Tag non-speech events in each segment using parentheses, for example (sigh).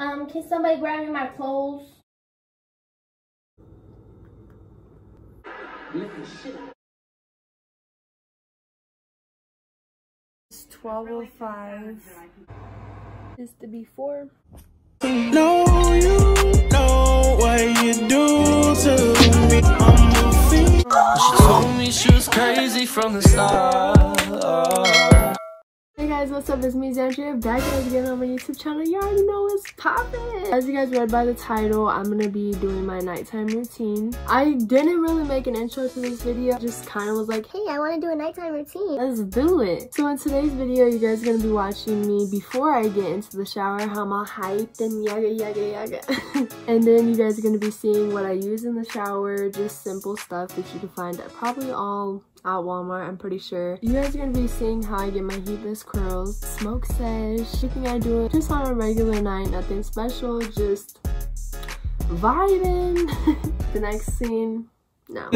Um, can somebody grab me my clothes? It's 12.05. Is the before. know you know what you do to me. I'm a fiend. She told me she was crazy from the start. Hey guys, what's up? It's me, Zandria, back again on my YouTube channel. You already know what's poppin'. As you guys read by the title, I'm gonna be doing my nighttime routine. I didn't really make an intro to this video, just kind of was like, hey, I wanna do a nighttime routine. Let's do it. So in today's video, you guys are gonna be watching me before I get into the shower, how I'm all hyped and yaga yaga yaga. (laughs) and then you guys are gonna be seeing what I use in the shower, just simple stuff that you can find at probably all at Walmart, I'm pretty sure. You guys are gonna be seeing how I get my heatless curls, smoke sesh, everything I do it just on a regular night, nothing special, just vibing. (laughs) the next scene, no.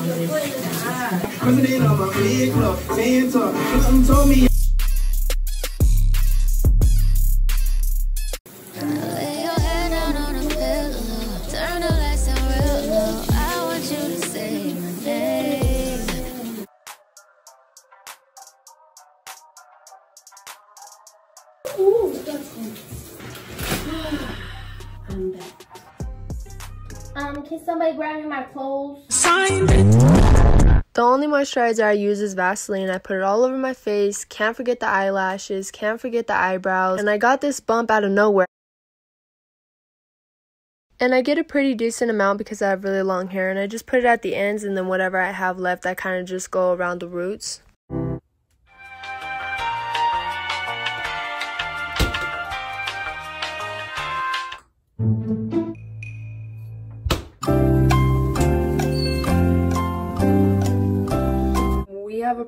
President of a big club, man. Something told me. On say my name. I'm back. Um, can somebody grab me my clothes? The only moisturizer I use is Vaseline. I put it all over my face. Can't forget the eyelashes. Can't forget the eyebrows. And I got this bump out of nowhere. And I get a pretty decent amount because I have really long hair. And I just put it at the ends. And then whatever I have left, I kind of just go around the roots.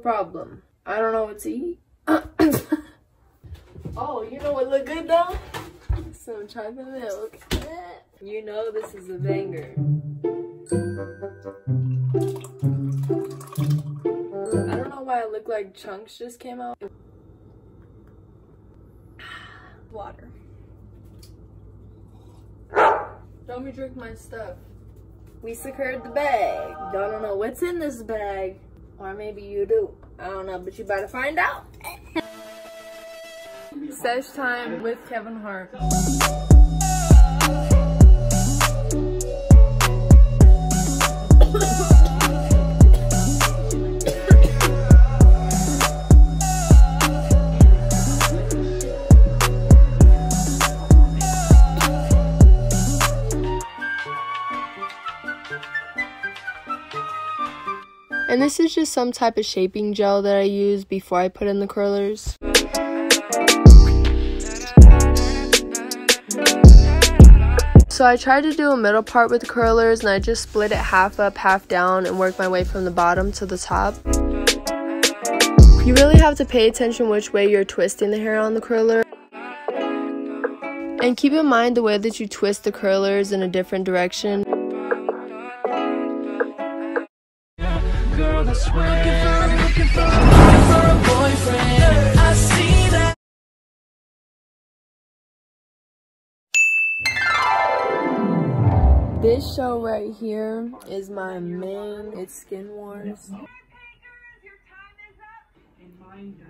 Problem. I don't know what to eat. (coughs) oh, you know what look good though? Some chocolate milk. You know this is a banger. I don't know why it looked like chunks just came out. (sighs) Water. Don't me drink my stuff. We secured the bag. Y'all Don't know what's in this bag. Or maybe you do. I don't know, but you better find out. Sesh time with Kevin Hart. This is just some type of shaping gel that I use before I put in the curlers. So I tried to do a middle part with the curlers and I just split it half up, half down and work my way from the bottom to the top. You really have to pay attention which way you're twisting the hair on the curler. And keep in mind the way that you twist the curlers in a different direction. This show right here is my main. It's Skin Wars.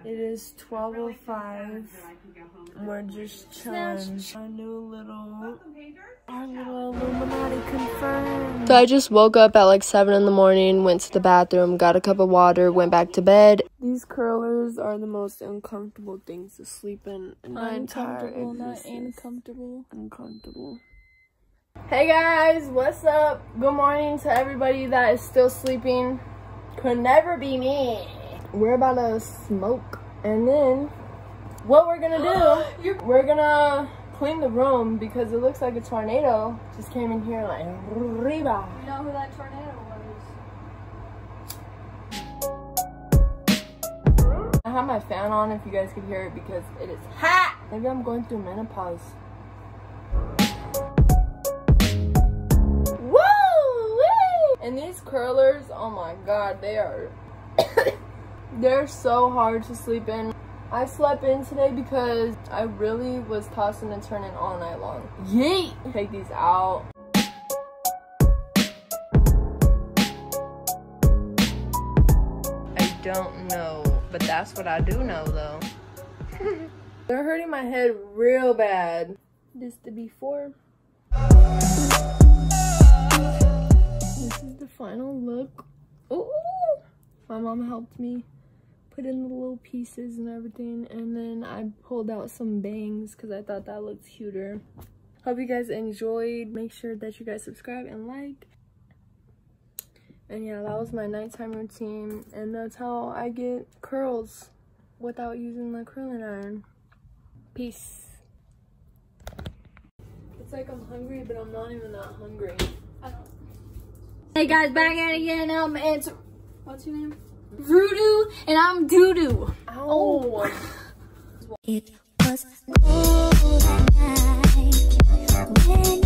It is 12.05. We're just chilling. Our new little, our little Illuminati confirmed. So I just woke up at like 7 in the morning, went to the bathroom, got a cup of water, went back to bed. These curlers are the most uncomfortable things to sleep in in my entire Uncomfortable, not uncomfortable. uncomfortable. Hey guys, what's up? Good morning to everybody that is still sleeping. Could never be me. We're about to smoke. And then what we're gonna do, (gasps) we're gonna clean the room because it looks like a tornado just came in here like Riba. You know who that tornado was? I have my fan on if you guys could hear it because it is hot. Maybe I'm going through menopause. Woo! And these curlers, oh my god, they are they're so hard to sleep in. I slept in today because I really was tossing and turning all night long. Yeet! Take these out. I don't know, but that's what I do know though. (laughs) They're hurting my head real bad. This the before. This is the final look. Ooh! My mom helped me put in the little pieces and everything. And then I pulled out some bangs because I thought that looked cuter. Hope you guys enjoyed. Make sure that you guys subscribe and like. And yeah, that was my nighttime routine. And that's how I get curls without using the curling iron. Peace. It's like I'm hungry, but I'm not even that hungry. Hey guys, back at it again. Um, it's what's your name? Voodoo, and I'm Doodoo. Ow. It was cold at night